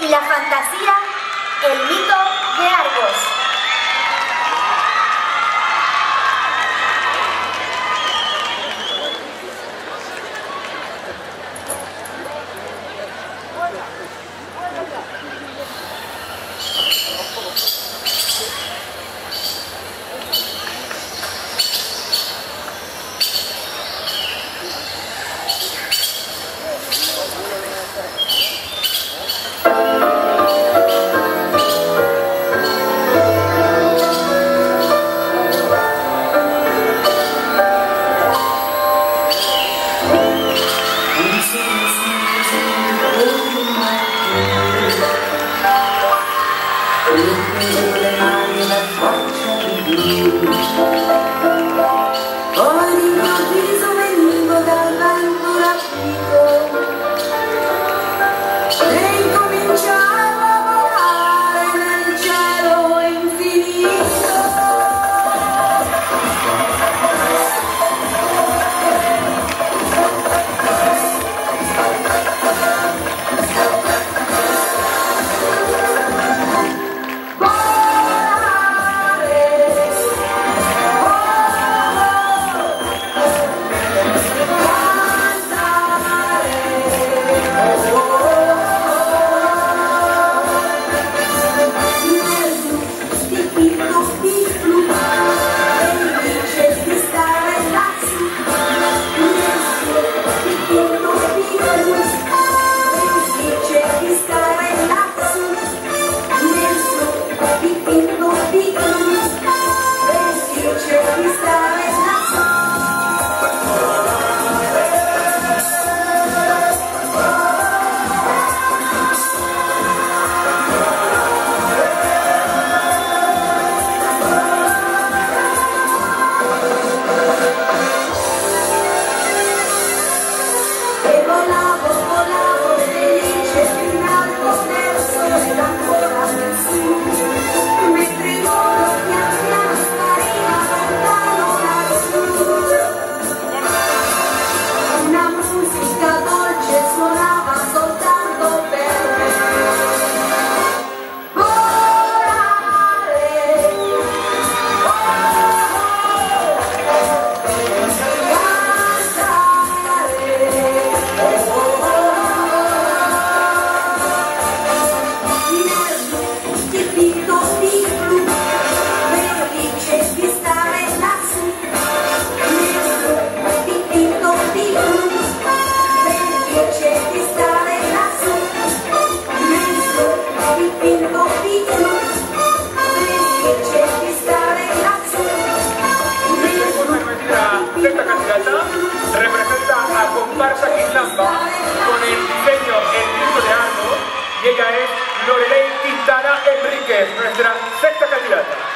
Y la fantasía El mito de Argos. Hola, con el diseño El Grito de Arno y ella es Lorelei Quintana Enríquez, nuestra sexta candidata.